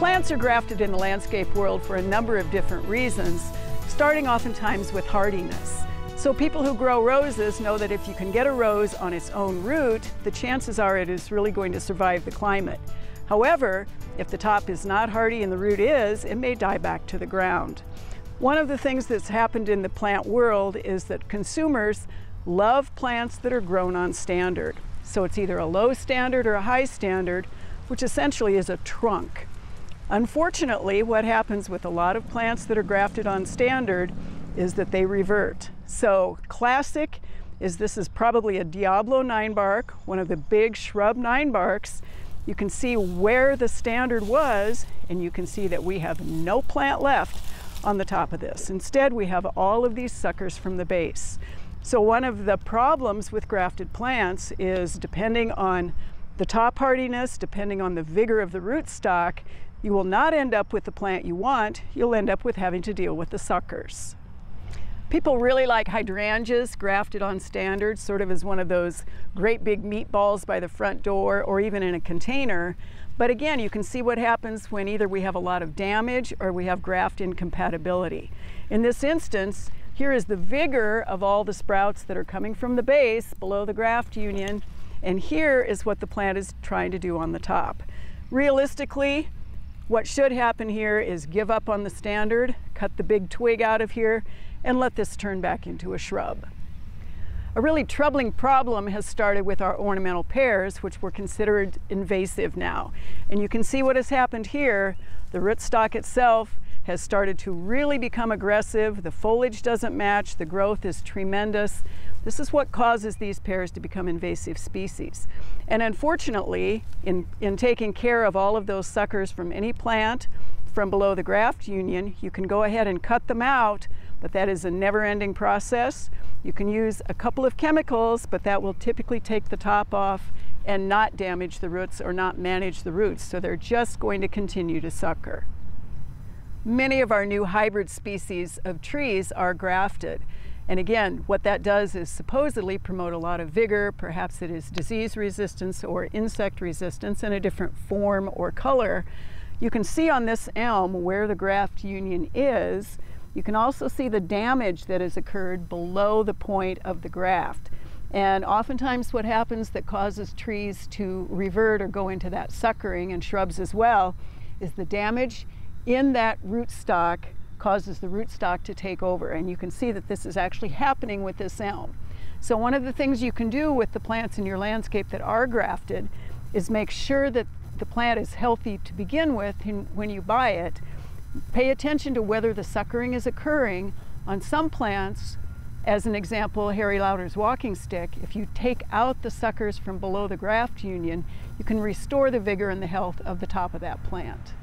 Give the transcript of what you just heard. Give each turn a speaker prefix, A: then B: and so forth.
A: Plants are grafted in the landscape world for a number of different reasons, starting oftentimes with hardiness. So people who grow roses know that if you can get a rose on its own root, the chances are it is really going to survive the climate. However, if the top is not hardy and the root is, it may die back to the ground. One of the things that's happened in the plant world is that consumers love plants that are grown on standard. So it's either a low standard or a high standard, which essentially is a trunk. Unfortunately, what happens with a lot of plants that are grafted on standard is that they revert. So classic is this is probably a Diablo nine bark, one of the big shrub nine barks. You can see where the standard was and you can see that we have no plant left on the top of this. Instead, we have all of these suckers from the base. So one of the problems with grafted plants is depending on the top hardiness, depending on the vigor of the rootstock, you will not end up with the plant you want, you'll end up with having to deal with the suckers. People really like hydrangeas grafted on standard, sort of as one of those great big meatballs by the front door or even in a container. But again, you can see what happens when either we have a lot of damage or we have graft incompatibility. In this instance, here is the vigor of all the sprouts that are coming from the base below the graft union, and here is what the plant is trying to do on the top. Realistically, what should happen here is give up on the standard, cut the big twig out of here, and let this turn back into a shrub. A really troubling problem has started with our ornamental pears, which were considered invasive now. And you can see what has happened here. The rootstock itself has started to really become aggressive. The foliage doesn't match. The growth is tremendous. This is what causes these pears to become invasive species. And unfortunately, in, in taking care of all of those suckers from any plant from below the graft union, you can go ahead and cut them out, but that is a never-ending process. You can use a couple of chemicals, but that will typically take the top off and not damage the roots or not manage the roots. So they're just going to continue to sucker. Many of our new hybrid species of trees are grafted. And again, what that does is supposedly promote a lot of vigor. Perhaps it is disease resistance or insect resistance in a different form or color. You can see on this elm where the graft union is. You can also see the damage that has occurred below the point of the graft. And oftentimes what happens that causes trees to revert or go into that suckering and shrubs as well is the damage in that rootstock causes the rootstock to take over. And you can see that this is actually happening with this elm. So one of the things you can do with the plants in your landscape that are grafted is make sure that the plant is healthy to begin with when you buy it. Pay attention to whether the suckering is occurring. On some plants, as an example, Harry Lauder's walking stick, if you take out the suckers from below the graft union, you can restore the vigor and the health of the top of that plant.